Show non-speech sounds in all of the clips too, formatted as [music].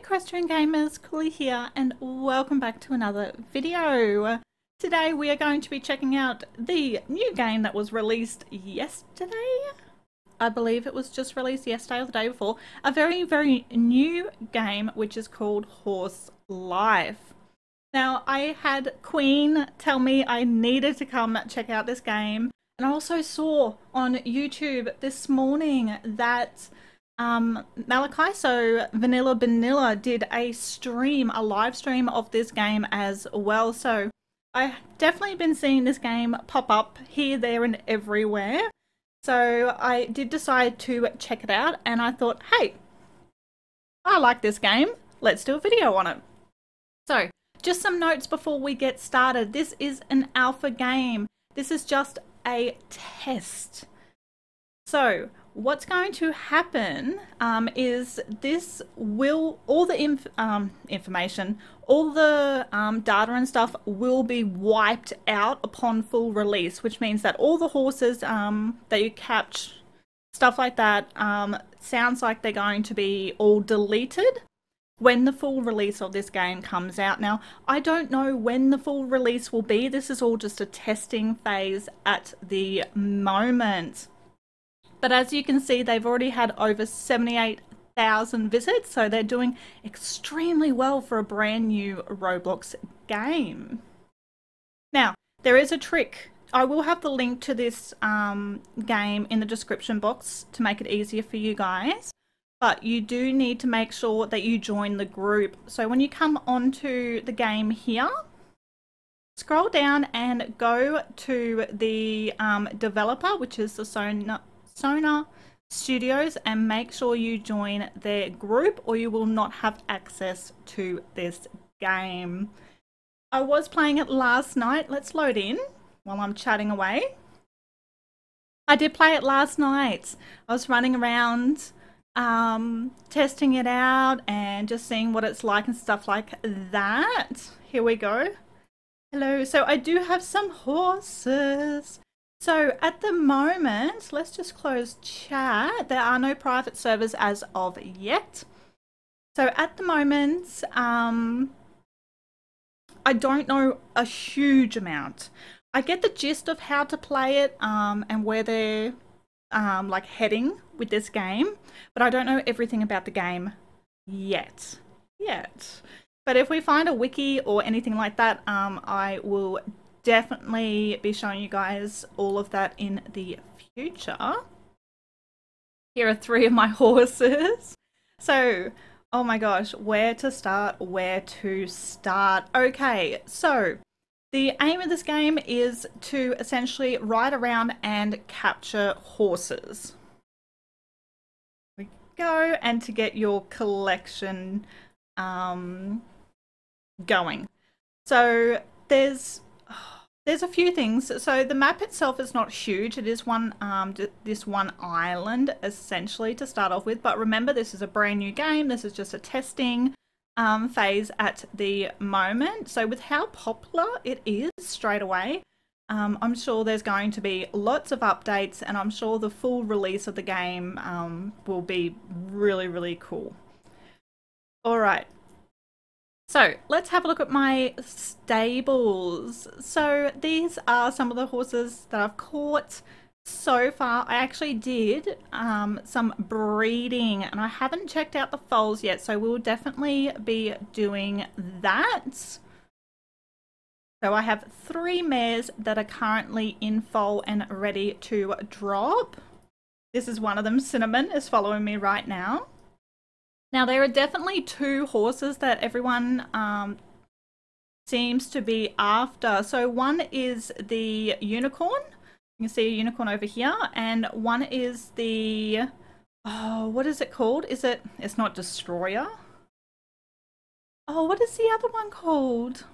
equestrian gamers, Koolie here and welcome back to another video. Today we are going to be checking out the new game that was released yesterday. I believe it was just released yesterday or the day before. A very, very new game which is called Horse Life. Now I had Queen tell me I needed to come check out this game and I also saw on YouTube this morning that um, Malachi, so Vanilla Vanilla did a stream, a live stream of this game as well. So I've definitely been seeing this game pop up here, there, and everywhere. So I did decide to check it out, and I thought, hey, I like this game. Let's do a video on it. So, just some notes before we get started. This is an alpha game. This is just a test. So, what's going to happen um, is this will all the inf um, information all the um, data and stuff will be wiped out upon full release which means that all the horses um, that you catch stuff like that um, sounds like they're going to be all deleted when the full release of this game comes out. Now i don't know when the full release will be. This is all just a testing phase at the moment but as you can see, they've already had over 78,000 visits, so they're doing extremely well for a brand new Roblox game. Now, there is a trick. I will have the link to this um, game in the description box to make it easier for you guys. But you do need to make sure that you join the group. So when you come onto the game here, scroll down and go to the um, developer, which is the Sona Sona Studios and make sure you join their group or you will not have access to this game. I was playing it last night. Let's load in while I'm chatting away. I did play it last night. I was running around um, testing it out and just seeing what it's like and stuff like that. Here we go. Hello. So I do have some horses. So at the moment, let's just close chat. There are no private servers as of yet. So at the moment, um, I don't know a huge amount. I get the gist of how to play it um, and where they're um, like heading with this game, but I don't know everything about the game yet. Yet. But if we find a wiki or anything like that, um, I will definitely be showing you guys all of that in the future. Here are three of my [laughs] horses. So, oh my gosh, where to start, where to start. Okay, so the aim of this game is to essentially ride around and capture horses. we go, and to get your collection um, going. So there's [sighs] there's a few things. So the map itself is not huge. It is one um, this one island essentially to start off with. But remember, this is a brand new game. This is just a testing um, phase at the moment. So with how popular it is straight away, um, I'm sure there's going to be lots of updates and I'm sure the full release of the game um, will be really, really cool. All right, so let's have a look at my stables. So these are some of the horses that I've caught so far. I actually did um, some breeding and I haven't checked out the foals yet. So we'll definitely be doing that. So I have three mares that are currently in foal and ready to drop. This is one of them, Cinnamon, is following me right now. Now, there are definitely two horses that everyone um, seems to be after. So one is the unicorn. You can see a unicorn over here. And one is the... Oh, what is it called? Is it... It's not Destroyer. Oh, what is the other one called?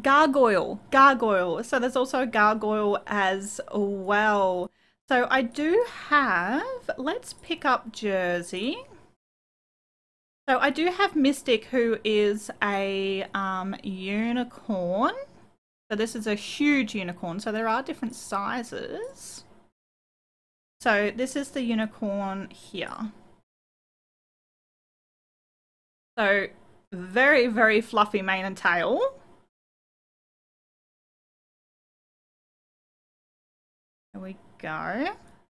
Gargoyle. Gargoyle. So there's also a gargoyle as well. So I do have, let's pick up Jersey. So I do have Mystic who is a um, unicorn. So this is a huge unicorn. So there are different sizes. So this is the unicorn here. So very, very fluffy mane and tail. There we go.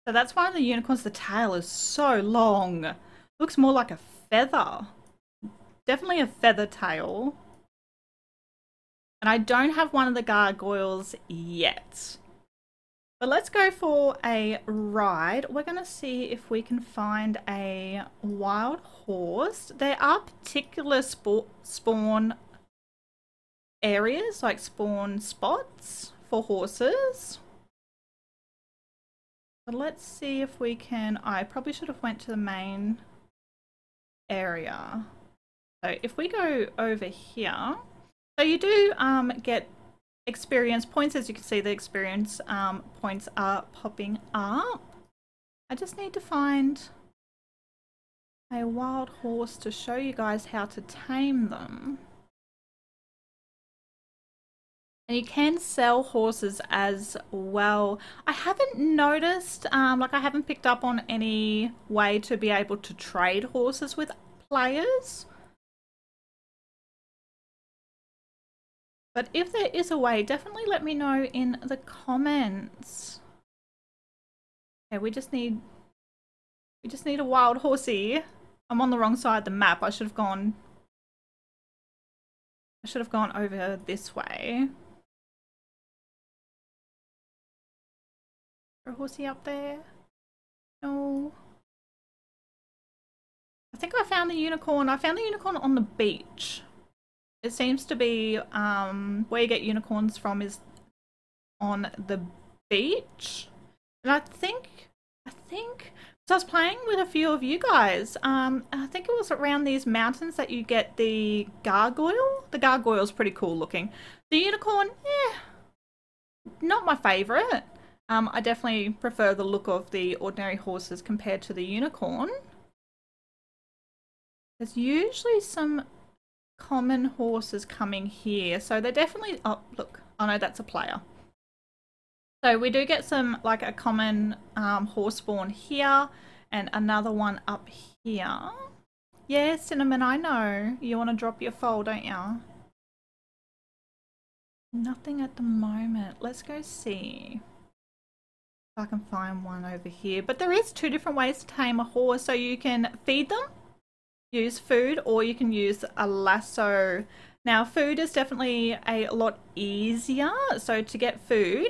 So that's why the unicorns, the tail is so long. Looks more like a feather. Definitely a feather tail. And I don't have one of the gargoyles yet. But let's go for a ride. We're going to see if we can find a wild horse. There are particular spawn areas, like spawn spots for horses. Let's see if we can... I probably should have went to the main area. So if we go over here, so you do um, get experience points. As you can see, the experience um, points are popping up. I just need to find a wild horse to show you guys how to tame them. And you can sell horses as well. I haven't noticed, um, like I haven't picked up on any way to be able to trade horses with players. But if there is a way, definitely let me know in the comments. Okay, we just need we just need a wild horsey. I'm on the wrong side of the map. I should have gone I should have gone over this way. A horsey up there? No. I think I found the unicorn. I found the unicorn on the beach. It seems to be um, where you get unicorns from is on the beach. And I think, I think, so I was playing with a few of you guys. Um, I think it was around these mountains that you get the gargoyle. The gargoyle is pretty cool looking. The unicorn, yeah, not my favourite. Um, I definitely prefer the look of the ordinary horses compared to the unicorn. There's usually some common horses coming here. So they're definitely, oh, look, oh no, that's a player. So we do get some, like a common um, horse spawn here and another one up here. Yeah, Cinnamon, I know. You want to drop your foal, don't you? Nothing at the moment. Let's go see I can find one over here. But there is two different ways to tame a horse. So you can feed them use food or you can use a lasso. Now food is definitely a lot easier. So to get food,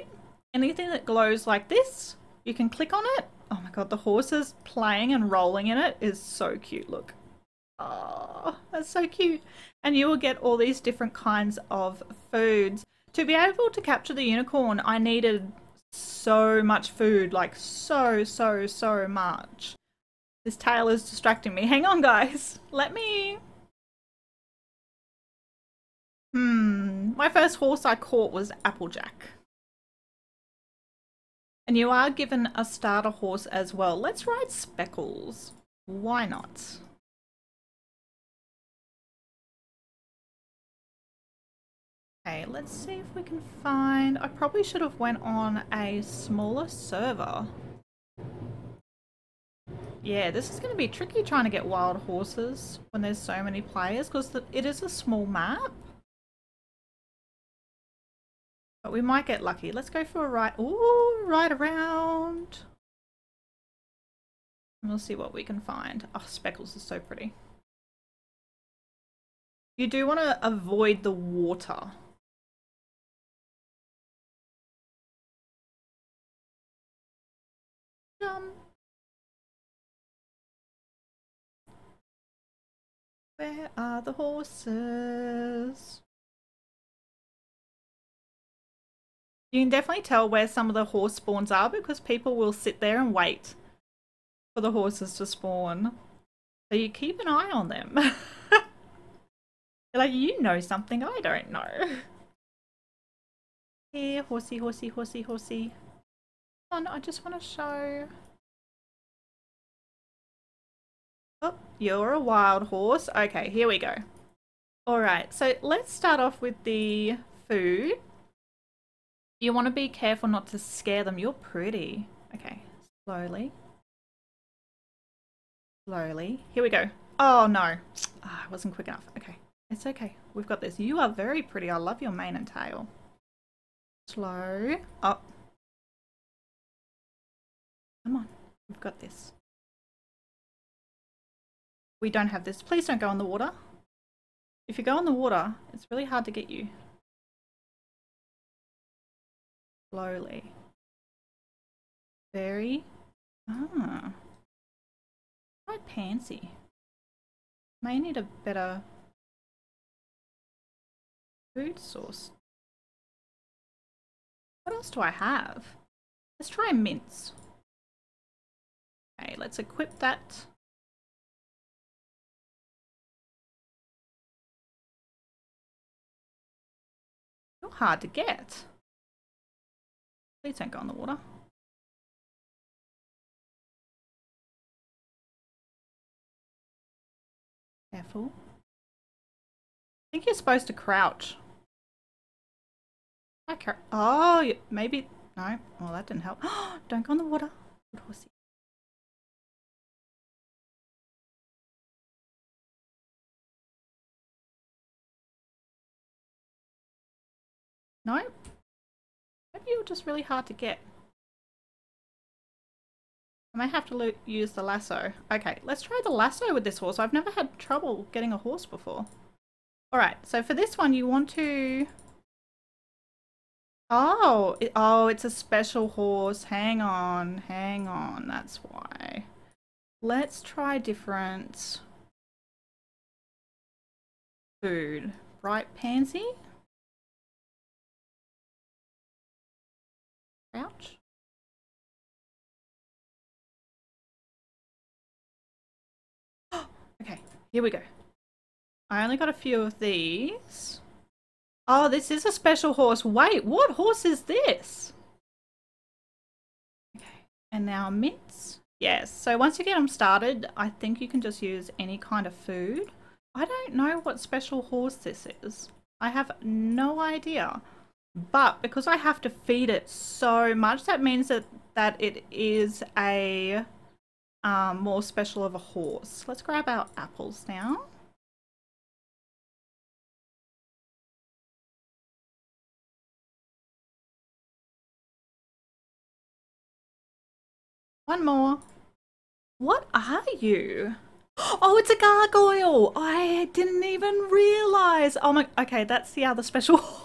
anything that glows like this, you can click on it. Oh my god, the horses playing and rolling in it is so cute, look. Oh, that's so cute. And you will get all these different kinds of foods. To be able to capture the unicorn, I needed so much food, like so, so, so much. This tail is distracting me. [laughs] Hang on, guys. Let me... Hmm. My first horse I caught was Applejack. And you are given a starter horse as well. Let's ride Speckles. Why not? Okay, let's see if we can find... I probably should have went on a smaller server. Yeah, this is going to be tricky trying to get wild horses when there's so many players because it is a small map. But we might get lucky. Let's go for a ride. Ooh, ride around. And we'll see what we can find. Oh, Speckles is so pretty. You do want to avoid the water. Where are the horses? You can definitely tell where some of the horse spawns are because people will sit there and wait for the horses to spawn. So you keep an eye on them. [laughs] like, you know something I don't know. Here, horsey, horsey, horsey, horsey. Come on, I just want to show you're a wild horse. Okay, here we go. All right, so let's start off with the food. You want to be careful not to scare them. You're pretty. Okay, slowly. Slowly. Here we go. Oh, no. Ah, oh, I wasn't quick enough. Okay. It's okay. We've got this. You are very pretty. I love your mane and tail. Slow. Oh. Come on. We've got this. We don't have this. Please don't go in the water. If you go in the water, it's really hard to get you. Slowly. Very. Ah. Quite pansy. May need a better food source. What else do I have? Let's try mints. Okay, let's equip that. You're hard to get. Please don't go in the water. Careful. I think you're supposed to crouch. Okay. Oh, maybe. No. Well, that didn't help. [gasps] don't go in the water. Good horsey. No? Maybe you're just really hard to get. I may have to use the lasso. Okay, let's try the lasso with this horse. I've never had trouble getting a horse before. Alright, so for this one you want to... Oh, it, oh, it's a special horse. Hang on, hang on, that's why. Let's try different food. Bright pansy? [gasps] Okay, here we go. I only got a few of these. Oh, this is a special horse. Wait, what horse is this? Okay, and now mints. Yes, so once you get them started, I think you can just use any kind of food. I don't know what special horse this is. I have no idea. But because I have to feed it so much, that means that, that it is a um, more special of a horse. Let's grab our apples now. One more. What are you? [gasps] Oh, it's a gargoyle. I didn't even realize. Oh my, okay, that's the other special [laughs]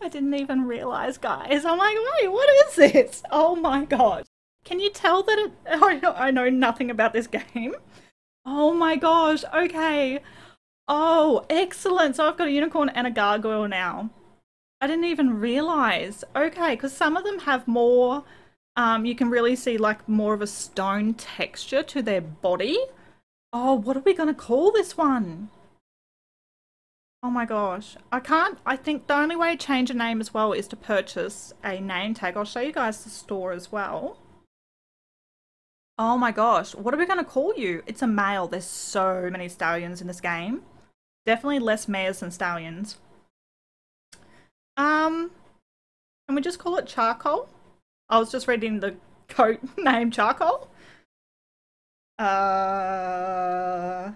I didn't even realize, guys. I'm like, wait, what is this? Oh my god. Can you tell that it... [laughs] I know, I know nothing about this game. Oh my gosh, okay. Oh, excellent. So I've got a unicorn and a gargoyle now. I didn't even realize. Okay, because some of them have more... Um, you can really see like more of a stone texture to their body. Oh, what are we going to call this one? Oh my gosh. I can't, I think the only way to change a name as well is to purchase a name tag. I'll show you guys the store as well. Oh my gosh, what are we going to call you? It's a male. There's so many stallions in this game. Definitely less mares than stallions. Um, can we just call it Charcoal? I was just reading the [laughs] coat name Charcoal. Uh,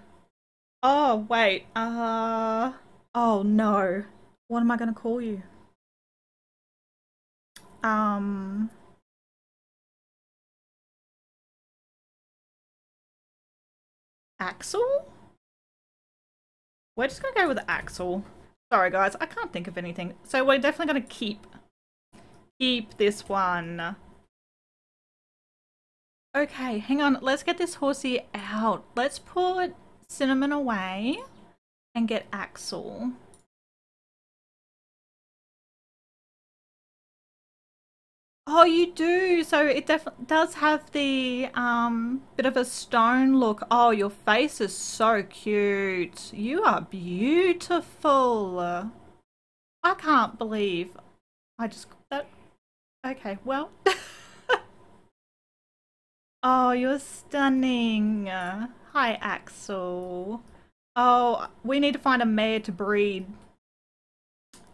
oh, wait, uh... Oh no. What am I going to call you? Um... Axel? We're just going to go with Axel. Sorry guys, I can't think of anything. So we're definitely going to keep keep this one. Okay, hang on. Let's get this horsey out. Let's put Cinnamon away and get Axel. Oh, you do. So it definitely does have the um, bit of a stone look. Oh, your face is so cute. You are beautiful. I can't believe I just that. Okay, well. [laughs] oh, you're stunning. Hi, Axel. Oh, we need to find a mare to breed.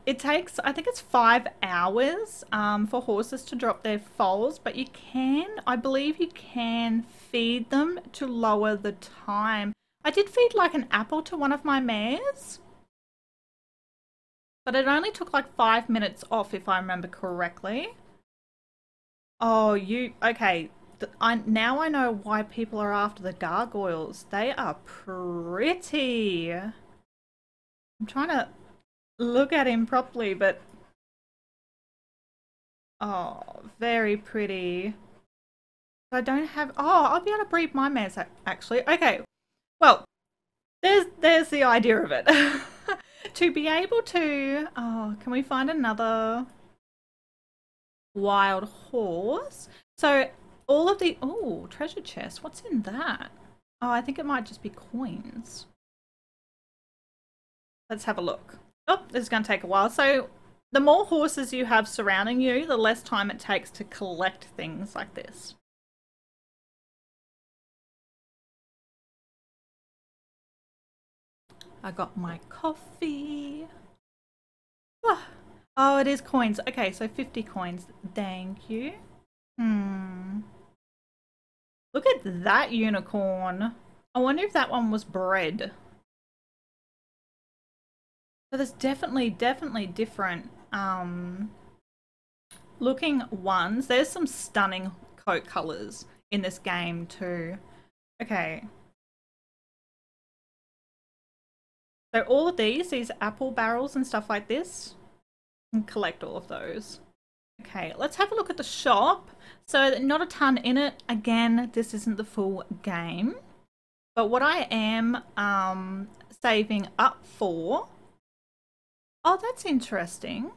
it takes, I think it's five hours um, for horses to drop their foals, but you can, I believe you can feed them to lower the time. I did feed like an apple to one of my mares. But it only took like five minutes off if I remember correctly. Oh, you, okay. I, now I know why people are after the gargoyles. They are pretty. I'm trying to look at him properly, but... Oh, very pretty. I don't have... Oh, I'll be able to breed my mares, actually. Okay, well, there's, there's the idea of it. [laughs] to be able to... Oh, can we find another wild horse? So, all of the... Oh, treasure chest. What's in that? Oh, I think it might just be coins. Let's have a look. Oh, this is going to take a while. So the more horses you have surrounding you, the less time it takes to collect things like this. I got my coffee. Oh, oh, it is coins. Okay, so 50 coins. Thank you. Hmm. Look at that unicorn. I wonder if that one was bred. So there's definitely, definitely different um, looking ones. There's some stunning coat colours in this game too. Okay. So all of these, these apple barrels and stuff like this, collect all of those. Okay, let's have a look at the shop. So not a ton in it. Again, this isn't the full game. But what I am um, saving up for Oh, that's interesting.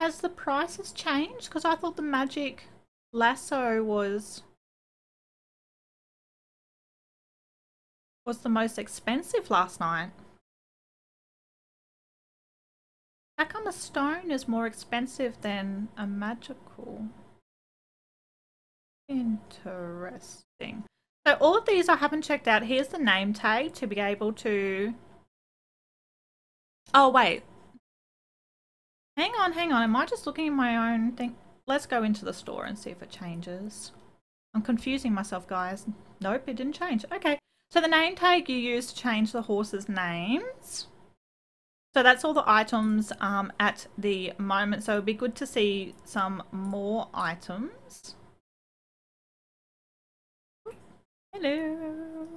Has the prices changed? Because I thought the magic lasso was was the most expensive last night. How come a stone is more expensive than a magical? Interesting. So all of these I haven't checked out. Here's the name tag to be able to Oh, wait. Hang on, hang on. Am I just looking at my own thing? Let's go into the store and see if it changes. I'm confusing myself, guys. Nope, it didn't change. Okay. So the name tag you use to change the horses' names. So that's all the items um, at the moment. So it'd be good to see some more items. Hello.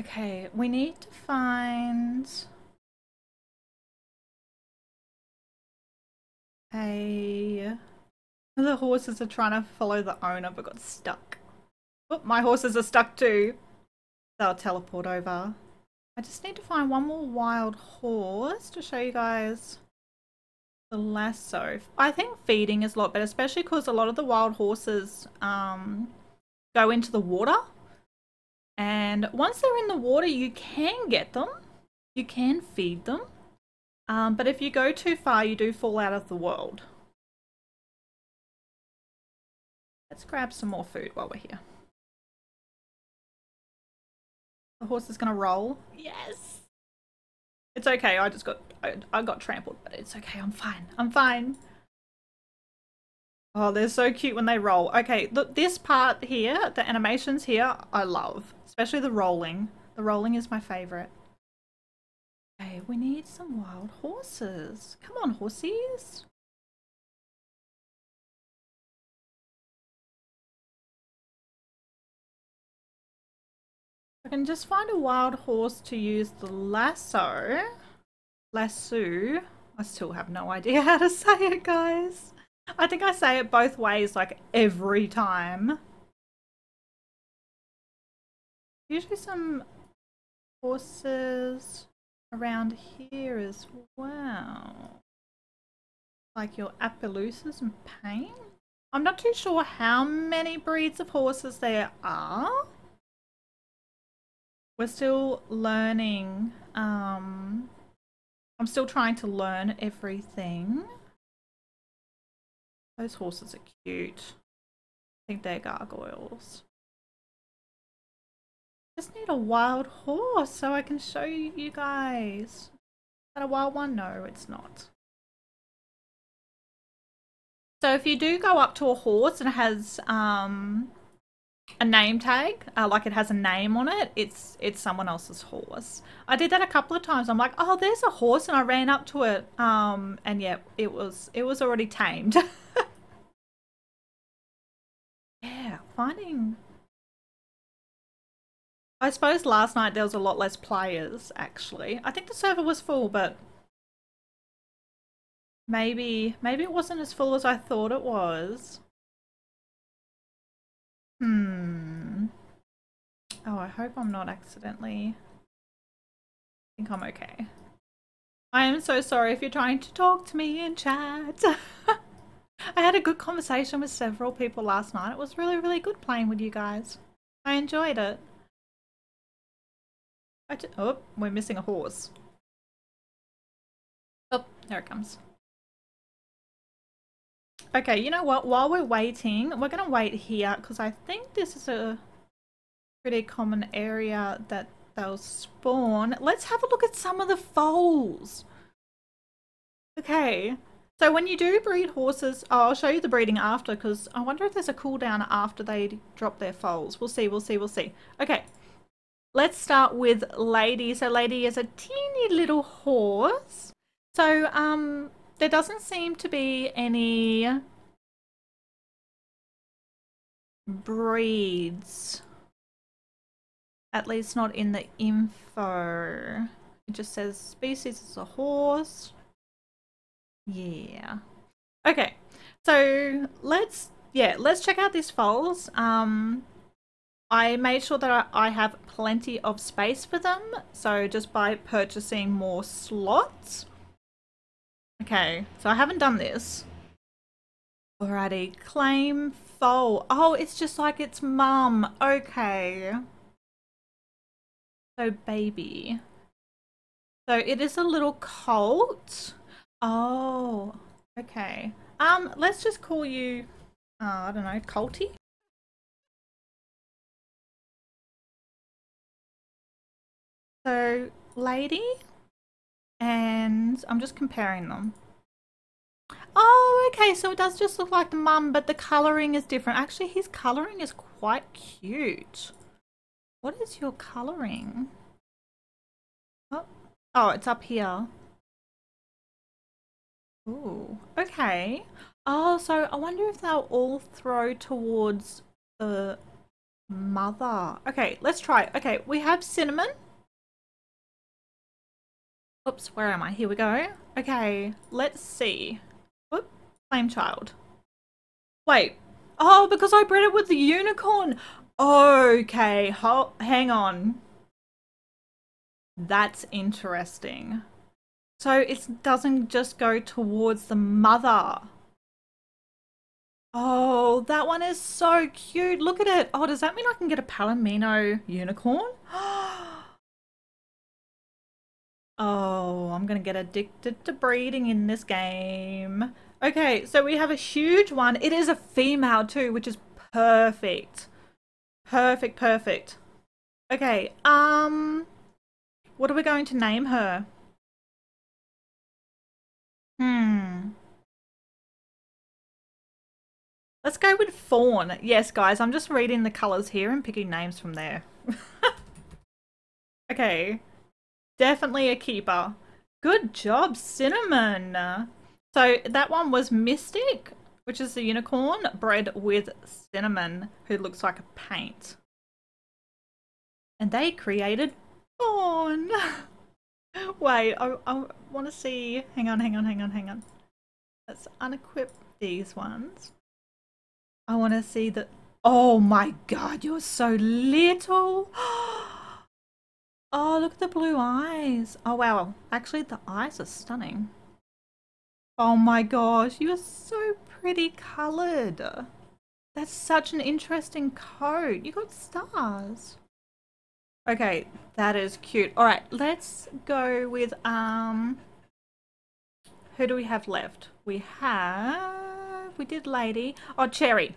Okay, we need to find... a... The horses are trying to follow the owner but got stuck. Oh, my horses are stuck too. They'll teleport over. I just need to find one more wild horse to show you guys the lasso. I think feeding is a lot better, especially because a lot of the wild horses um, go into the water. And once they're in the water, you can get them. You can feed them. Um, but if you go too far, you do fall out of the world. Let's grab some more food while we're here. The horse is gonna roll. Yes! It's okay, I just got, I, I got trampled, but it's okay, I'm fine, I'm fine. Oh, they're so cute when they roll. Okay, look, this part here, the animations here, I love. Especially the rolling. The rolling is my favourite. Okay, we need some wild horses. Come on, horsies. I can just find a wild horse to use the lasso. Lasso. I still have no idea [laughs] how to say it, guys. I think I say it both ways, like every time. Usually some horses around here as well. Like your Appaloosas and Pain. I'm not too sure how many breeds of horses there are. We're still learning. Um, I'm still trying to learn everything. Those horses are cute. I think they're gargoyles. Just need a wild horse so I can show you guys. that a wild one? No, it's not. So if you do go up to a horse and it has um, a name tag, uh, like it has a name on it, it's it's someone else's horse. I did that a couple of times. I'm like, oh, there's a horse, and I ran up to it, um, and yeah, it was it was already tamed. [laughs] yeah, finding. I suppose last night there was a lot less players. Actually, I think the server was full, but maybe maybe it wasn't as full as I thought it was. Hmm. Oh, I hope I'm not accidentally... I think I'm okay. I am so sorry if you're trying to talk to me in chat. [laughs] I had a good conversation with several people last night. It was really, really good playing with you guys. I enjoyed it. I oh, we're missing a horse. Oh, there it comes. Okay, you know what? While we're waiting, we're going to wait here because I think this is a pretty common area that they'll spawn. Let's have a look at some of the foals. Okay, so when you do breed horses, oh, I'll show you the breeding after because I wonder if there's a cooldown after they drop their foals. We'll see, we'll see, we'll see. Okay, let's start with Lady. So Lady is a teeny little horse. So, um, there doesn't seem to be any breeds. At least not in the info. It just says species is a horse. Yeah. Okay. So let's yeah, let's check out these foals. Um I made sure that I have plenty of space for them. So just by purchasing more slots, Okay, so I haven't done this. Alrighty, claim foal. Oh, it's just like its mum. Okay. So baby. So it is a little colt. Oh, okay. Um, let's just call you, uh, I don't know, Colty? So, lady, and I'm just comparing them. Oh, okay, so it does just look like the mum, but the colouring is different. Actually, his colouring is quite cute. What is your colouring? Oh, oh it's up here. Ooh, okay. Oh, so I wonder if they'll all throw towards the mother. Okay, let's try. Okay, we have cinnamon. Oops, where am I? Here we go. Okay, let's see. Whoop, flame child. Wait. Oh, because I bred it with the unicorn. Okay, Ho hang on. That's interesting. So it doesn't just go towards the mother. Oh, that one is so cute. Look at it. Oh, does that mean I can get a Palomino unicorn? [gasps] Oh, Oh, I'm gonna get addicted to breeding in this game. Okay, so we have a huge one. It is a female too, which is perfect. Perfect, perfect. Okay, um, what are we going to name her? Hmm. Let's go with fawn. Yes, guys, I'm just reading the colours here and picking names from there. [laughs] okay. Definitely a keeper. Good job, Cinnamon. So that one was Mystic, which is the unicorn bred with Cinnamon, who looks like a paint. And they created Fawn. [laughs] Wait, I, I want to see. Hang on, hang on, hang on, hang on. Let's unequip these ones. I want to see the. Oh my god, you're so little. [gasps] [gasps] Oh, look at the blue eyes. Oh, wow. Actually, the eyes are stunning. Oh my gosh, you are so pretty coloured. That's such an interesting coat. You got stars. Okay, that is cute. All right, let's go with, um, who do we have left? We have, we did Lady. Oh, Cherry.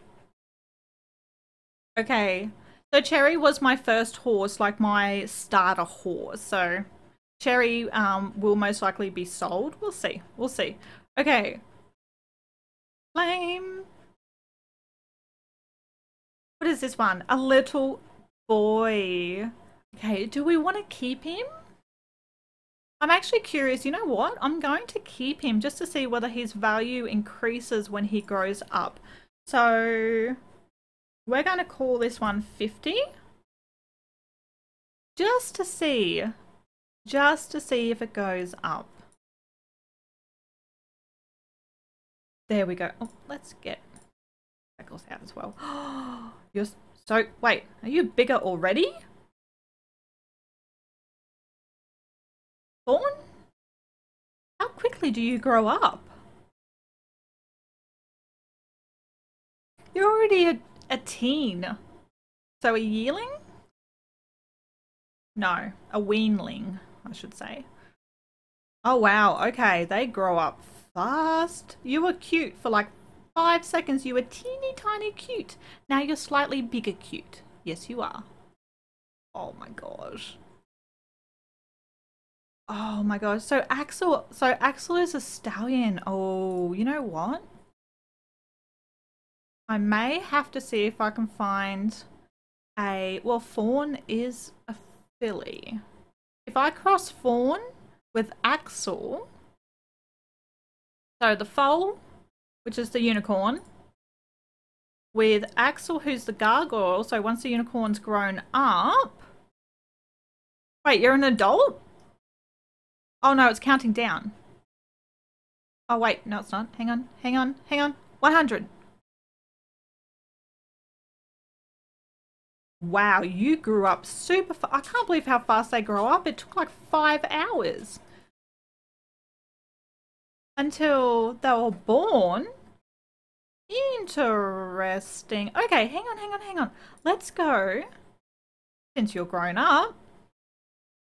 Okay, so Cherry was my first horse, like my starter horse. So Cherry um, will most likely be sold. We'll see. We'll see. Okay. Lame. What is this one? A little boy. Okay, do we want to keep him? I'm actually curious. You know what? I'm going to keep him just to see whether his value increases when he grows up. So we're going to call this one 50. Just to see. Just to see if it goes up. There we go. Oh, let's get speckles out as well. [gasps] You're so... Wait, are you bigger already? Thorn? How quickly do you grow up? You're already a, a teen. So a yearling? No, a weanling, I should say. Oh wow, okay, they grow up fast. You were cute for like five seconds you were teeny tiny cute. Now you're slightly bigger cute. Yes, you are. Oh my gosh. Oh my gosh. So Axel, so Axel is a stallion. Oh, you know what? I may have to see if I can find a, well, Fawn is a filly. If I cross Fawn with Axel, so the foal which is the unicorn, with Axel, who's the gargoyle. So once the unicorn's grown up... Wait, you're an adult? Oh no, it's counting down. Oh wait, no it's not. Hang on, hang on, hang on. 100. Wow, you grew up super fast. I can't believe how fast they grow up. It took like five hours. Until they were born. Interesting. Okay, hang on, hang on, hang on. Let's go. Since you're grown up,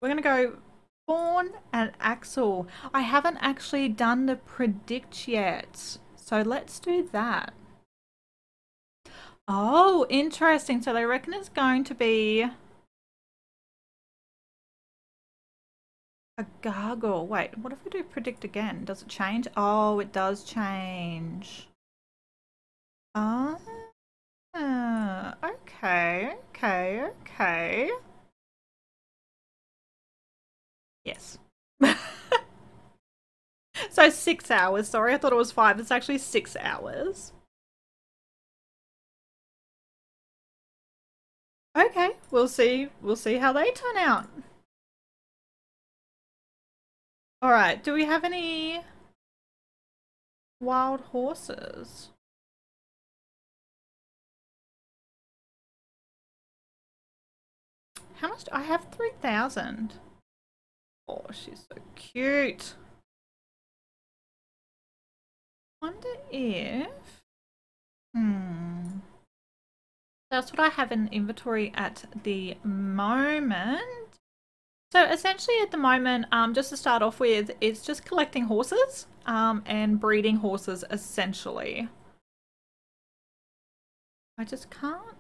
we're going to go Fawn and Axel. I haven't actually done the predict yet. So let's do that. Oh, interesting. So they reckon it's going to be a gargoyle. Wait, what if we do predict again? Does it change? Oh, it does change. Ah, okay, okay, okay. Yes. [laughs] so six hours, sorry, I thought it was five. It's actually six hours. Okay, we'll see, we'll see how they turn out. Alright, do we have any wild horses? How much? I have 3,000. Oh, she's so cute. Wonder if... Hmm. That's what I have in inventory at the moment. So essentially at the moment, um, just to start off with, it's just collecting horses um, and breeding horses essentially. I just can't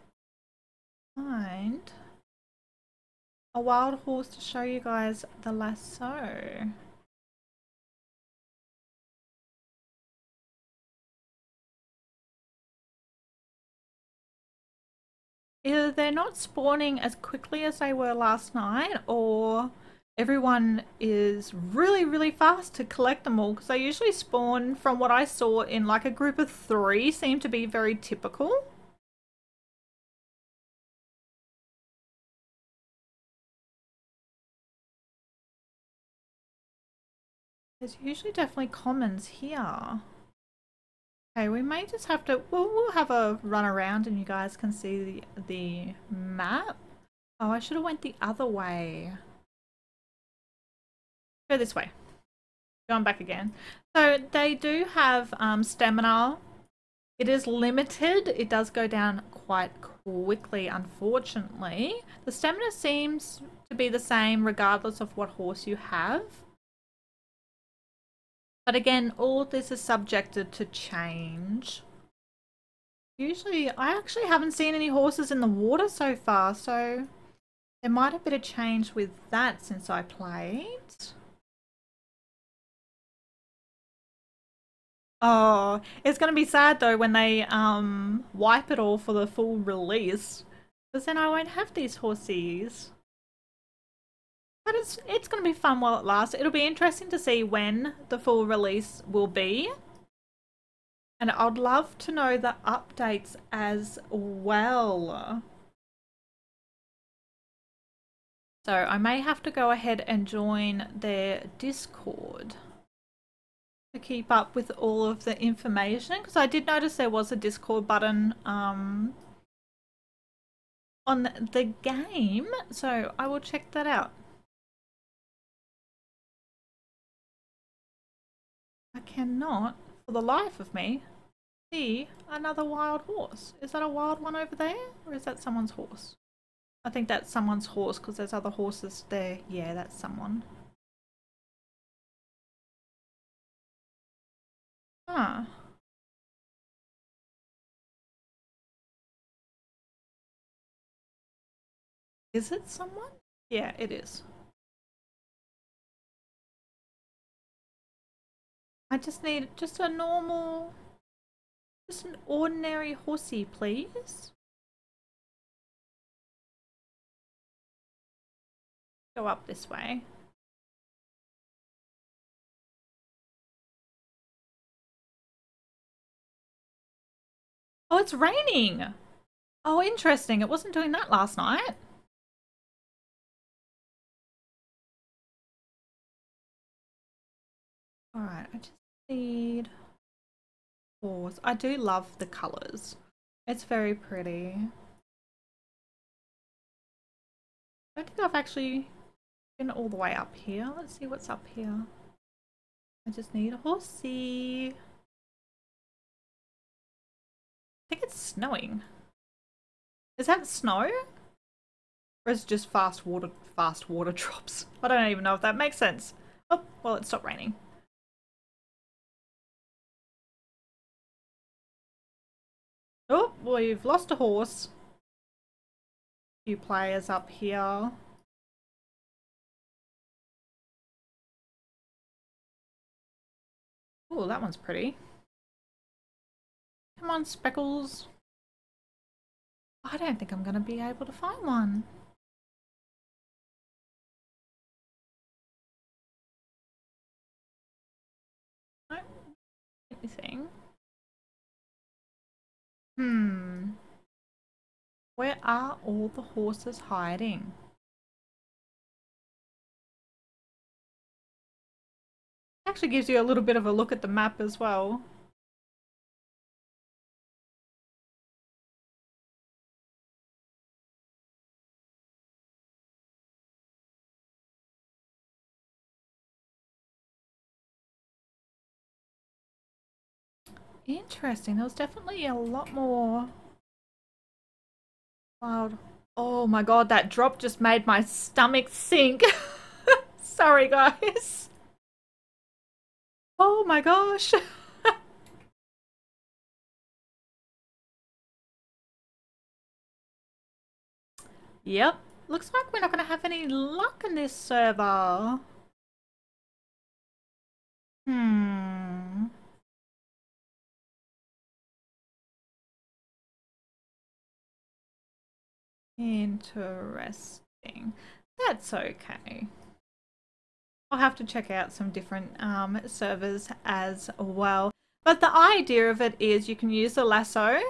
find a wild horse to show you guys the lasso. Either they're not spawning as quickly as they were last night or everyone is really really fast to collect them all because they usually spawn from what I saw in like a group of three seem to be very typical. There's usually definitely commons here. Okay, we may just have to, we'll, we'll have a run around and you guys can see the, the map. Oh, I should have went the other way. Go this way. Going back again. So they do have um, stamina. It is limited. It does go down quite quickly, unfortunately. The stamina seems to be the same regardless of what horse you have. But again, all of this is subjected to change. Usually, I actually haven't seen any horses in the water so far, so There might have been a change with that since I played. Oh, it's going to be sad though when they um, wipe it all for the full release. Because then I won't have these horsies. But it's, it's going to be fun while it lasts. It'll be interesting to see when the full release will be. And I'd love to know the updates as well. So I may have to go ahead and join their Discord to keep up with all of the information because I did notice there was a Discord button um, on the game so I will check that out. I cannot for the life of me see another wild horse. Is that a wild one over there or is that someone's horse? I think that's someone's horse because there's other horses there. Yeah, that's someone. Huh. Is it someone? Yeah, it is. I just need just a normal, just an ordinary horsey, please. Go up this way. Oh, it's raining. Oh, interesting. It wasn't doing that last night. Alright, I just pause. I do love the colours. It's very pretty. I don't think I've actually been all the way up here. Let's see what's up here. I just need a horsey. I think it's snowing. Is that snow? Or is it just fast water fast water [laughs] drops? I don't even know if that makes sense. Oh, well it stopped raining. Oh, we've lost a horse. A few players up here. Oh, that one's pretty. Come on, Speckles. I don't think I'm going to be able to find one. No. Anything. Hmm. Where are all the horses hiding? Actually gives you a little bit of a look at the map as well. Interesting. There was definitely a lot more wild. Oh my god, that drop just made my stomach sink. [laughs] Sorry, guys. Oh my gosh. [laughs] yep. Looks like we're not going to have any luck in this server. Hmm. Interesting. That's okay. I'll have to check out some different um, servers as well. But the idea of it is you can use the lasso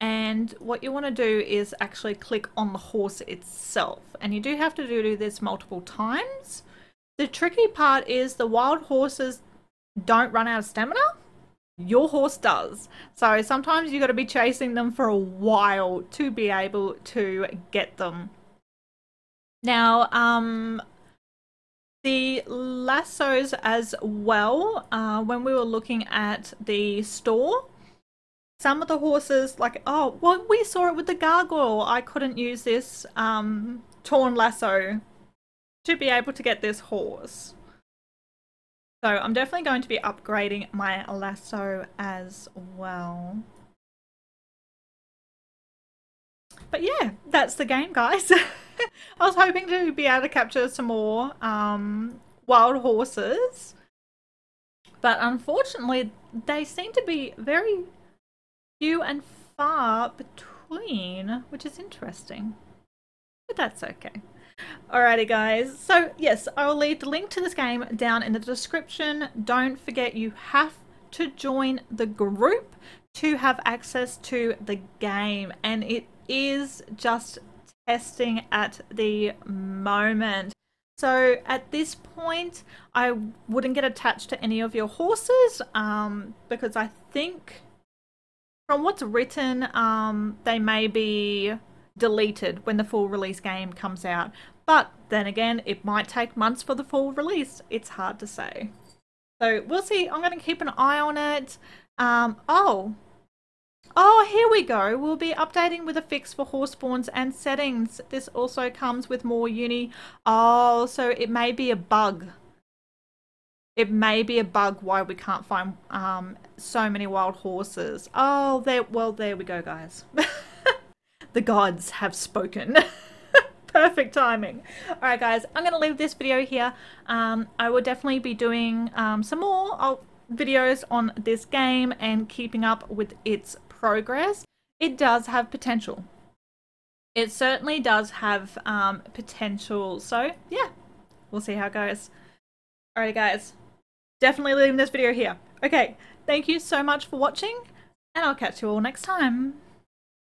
and what you want to do is actually click on the horse itself. And you do have to do this multiple times. The tricky part is the wild horses don't run out of stamina your horse does. So sometimes you got to be chasing them for a while to be able to get them. Now, um, the lassos as well, uh, when we were looking at the store, some of the horses, like, oh, well, we saw it with the gargoyle. I couldn't use this um, torn lasso to be able to get this horse. So I'm definitely going to be upgrading my lasso as well. But yeah, that's the game, guys. [laughs] I was hoping to be able to capture some more um, wild horses. But unfortunately, they seem to be very few and far between, which is interesting. But that's okay. Alrighty guys, so yes, I will leave the link to this game down in the description. Don't forget you have to join the group to have access to the game and it is just testing at the moment. So at this point, I wouldn't get attached to any of your horses um, because I think from what's written, um, they may be deleted when the full release game comes out. But then again, it might take months for the full release. It's hard to say. So we'll see. I'm going to keep an eye on it. Um, oh, Oh, here we go. We'll be updating with a fix for horse spawns and settings. This also comes with more uni. Oh, so it may be a bug. It may be a bug why we can't find um, so many wild horses. Oh, there. well, there we go, guys. [laughs] the gods have spoken. [laughs] Perfect timing. All right, guys, I'm going to leave this video here. Um, I will definitely be doing um, some more videos on this game and keeping up with its progress, it does have potential. It certainly does have um, potential. So, yeah, we'll see how it goes. Alrighty, guys. Definitely leaving this video here. Okay, thank you so much for watching, and I'll catch you all next time.